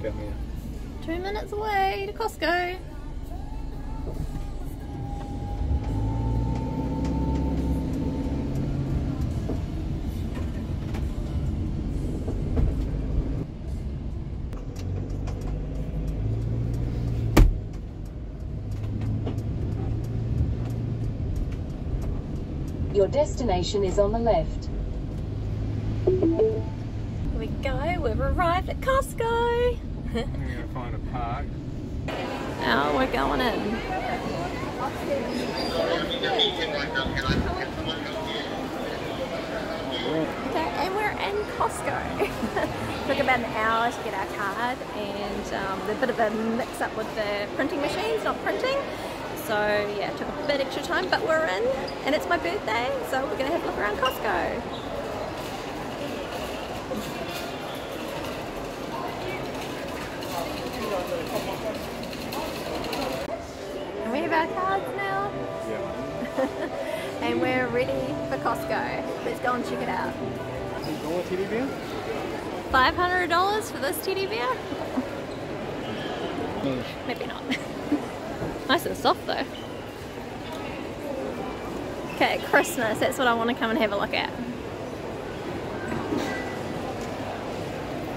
up out here. Two minutes away to Costco. Your destination is on the left. Here we go, we've arrived at Costco. I'm gonna find a park. Oh, we're going in. Okay, and we're in Costco. Took about an hour to get our card and um, a bit of a mix up with the printing machines, not printing. So yeah, took a bit extra time, but we're in and it's my birthday, so we're gonna have a look around Costco. Costco. Let's go and check it out. Dollar teddy bear? $500 for this teddy bear? Hmm. Maybe not. nice and soft though. Okay, Christmas, that's what I want to come and have a look at. I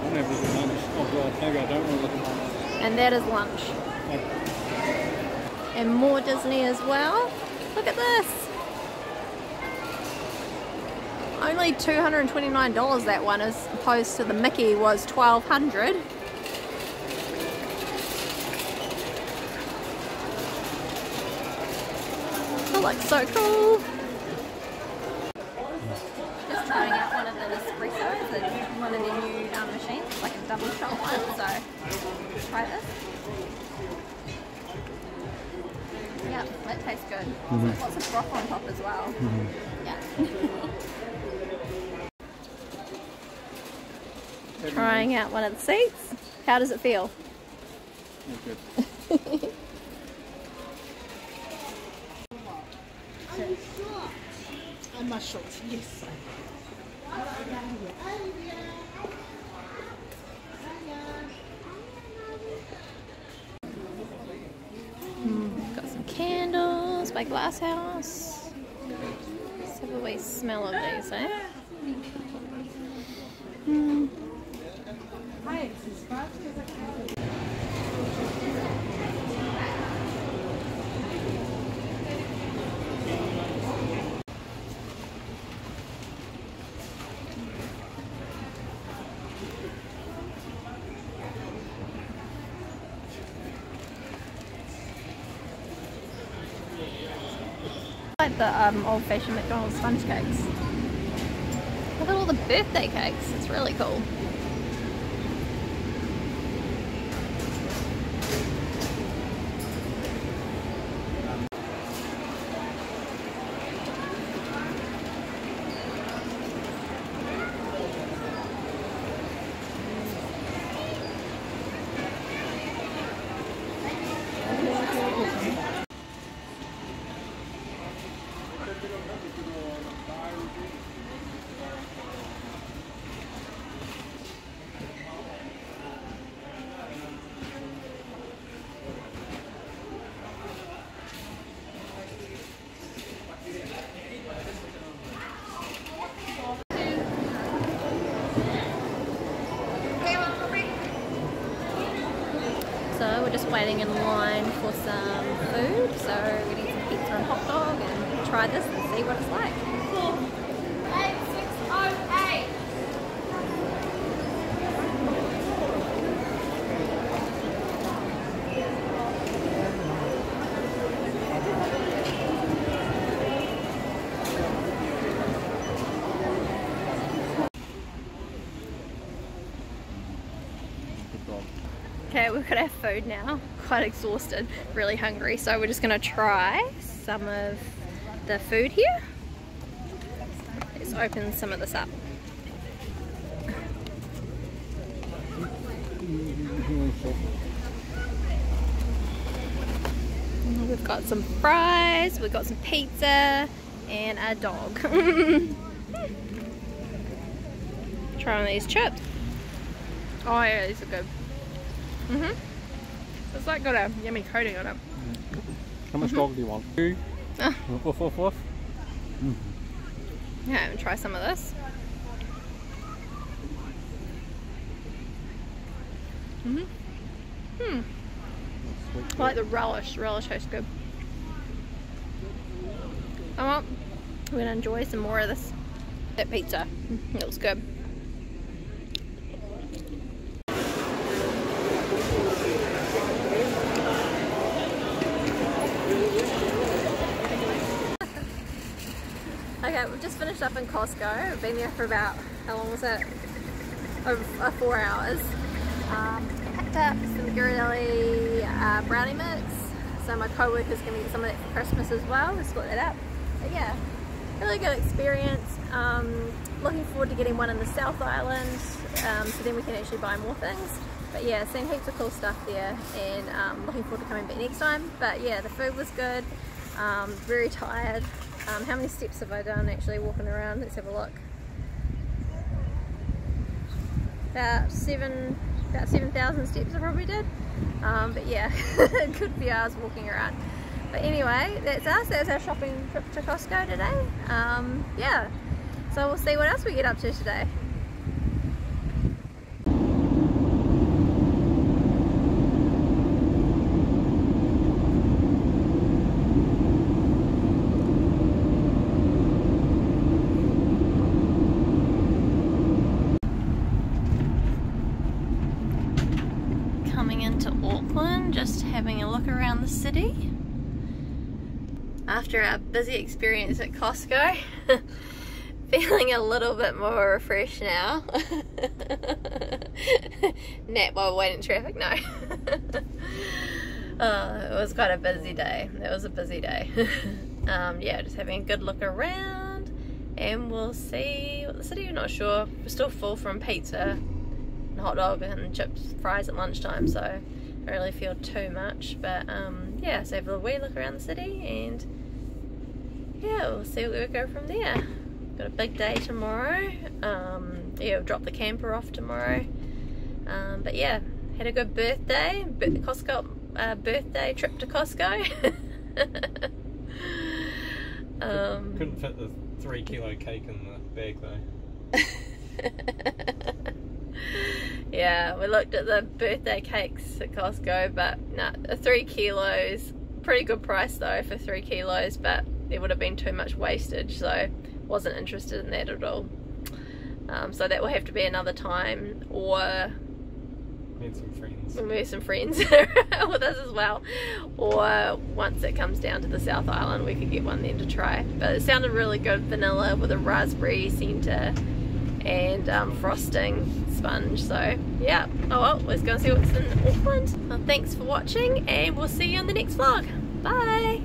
don't have to look at lunch. God, maybe I don't want to look at lunch. And that is lunch. And more Disney as well. Look at this. Only $229 that one as opposed to the Mickey was 1200 That looks so cool. Just trying out one of the espressos and one of the new um, machines, like a double shot one. So try this. Yeah, that tastes good. Lots of broth on top as well. Yeah. Trying out one of the seats. How does it feel? Oh, good. And my shorts, yes. Got some candles by Glass House. Let's have a wee smell of these, eh? Hmm. like the um, old-fashioned McDonald's sponge cakes. Look at all the birthday cakes. It's really cool. So we're just waiting in line for some food. So we're getting some pizza and hot dog and try this and see what it's like. Okay, we've got our food now. Quite exhausted, really hungry. So we're just gonna try some of the food here. Let's open some of this up. We've got some fries, we've got some pizza, and a dog. Try one of these chips. Oh yeah, these are good. Mhm. It's like got a yummy coating on it. How much dog do you want? Ah. Woof, woof, woof. Yeah, and try some of this. Mhm. Hmm. I like the relish. The relish tastes good. Oh well, we're gonna enjoy some more of this. That pizza. It looks good. Okay, we've just finished up in Costco. I've been there for about, how long was it? Over uh, four hours. Um, picked up some Ghirardelli uh, brownie mix. So my co-worker's going to get some of that for Christmas as well. We split that up. But yeah, really good experience. Um, looking forward to getting one in the South Island. Um, so then we can actually buy more things. But yeah, seen heaps of cool stuff there and um, looking forward to coming back next time. But yeah, the food was good. Um, very tired. Um, how many steps have I done actually walking around? Let's have a look. About seven, about 7,000 steps I probably did. Um, but yeah, it could be hours walking around. But anyway, that's us. That's our shopping trip to Costco today. Um, yeah, so we'll see what else we get up to today. coming into Auckland, just having a look around the city. After our busy experience at Costco, feeling a little bit more refreshed now. Nap while waiting in traffic, no. uh, it was quite a busy day. It was a busy day. um, yeah, just having a good look around and we'll see what the city, I'm not sure. We're still full from pizza and hot dog and chips, fries at lunchtime, so don't really feel too much. But um, yeah, so have a wee look around the city and yeah, we'll see where we go from there. Got a big day tomorrow. Um, yeah, we'll drop the camper off tomorrow. Um, but yeah, had a good birthday, bir- Costco uh, birthday trip to Costco. um, Couldn't fit the three kilo cake in the bag though. yeah, we looked at the birthday cakes at Costco, but no, nah, three kilos. Pretty good price though for three kilos, but there would have been too much wastage, so wasn't interested in that at all. Um, so that will have to be another time, or Meet some friends. we'll move some friends with us as well. Or once it comes down to the South Island, we could get one then to try. But it sounded really good, vanilla with a raspberry centre and um, frosting sponge. So yeah, oh well, let's go and see what's in Auckland. Well, thanks for watching, and we'll see you on the next vlog. Bye.